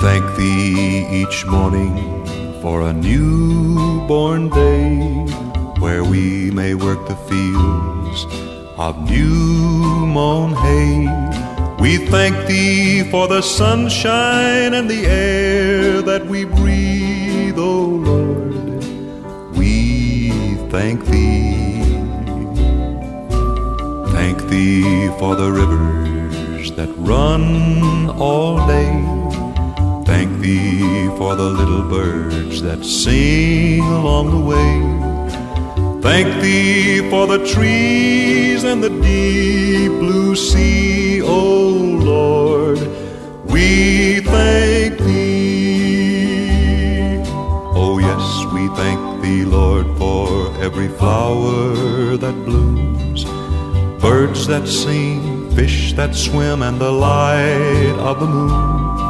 thank thee each morning for a newborn day where we may work the fields of new mown hay. We thank thee for the sunshine and the air that we breathe, O oh Lord. We thank thee. Thank thee for the rivers that run all day. For the little birds that sing along the way. Thank thee for the trees and the deep blue sea, O Lord. We thank thee. Oh, yes, we thank thee, Lord, for every flower that blooms, birds that sing, fish that swim, and the light of the moon.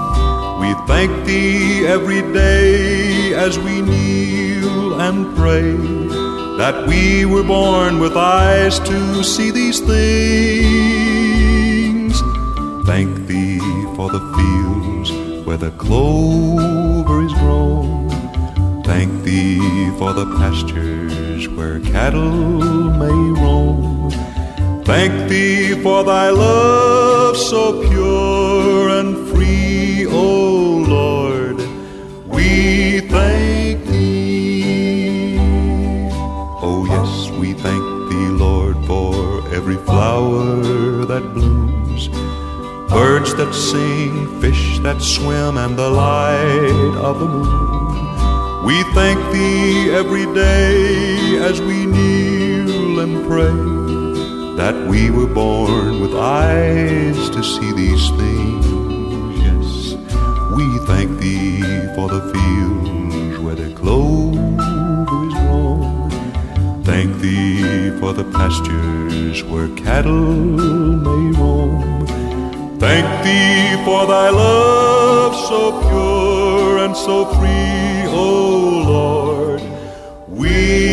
We thank thee every day as we kneel and pray that we were born with eyes to see these things. Thank thee for the fields where the clover is grown. Thank thee for the pastures where cattle may roam. Thank thee for thy love so pure blooms, birds that sing, fish that swim, and the light of the moon. We thank thee every day as we kneel and pray that we were born with eyes to see these things. Yes, we thank thee for the fields where the clover is grown. Thank thee for the pastures where cattle. Thank thee for thy love so pure and so free, O Lord. We